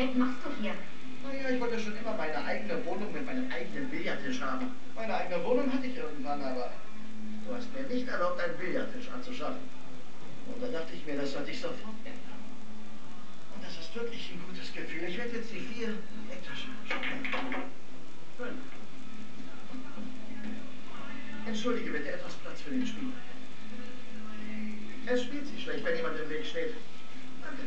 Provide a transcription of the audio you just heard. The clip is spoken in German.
Welt machst du hier? Naja, ich wollte schon immer meine eigene Wohnung mit meinem eigenen Billardtisch haben. Meine eigene Wohnung hatte ich irgendwann, aber du hast mir nicht erlaubt, einen Billardtisch anzuschaffen. Und da dachte ich mir, das sollte ich sofort ändern. Und das ist wirklich ein gutes Gefühl. Ich werde jetzt die vier Ecktaschen Fünf. Entschuldige bitte, etwas Platz für den Spieler. Es spielt sich schlecht, wenn jemand im Weg steht. Danke.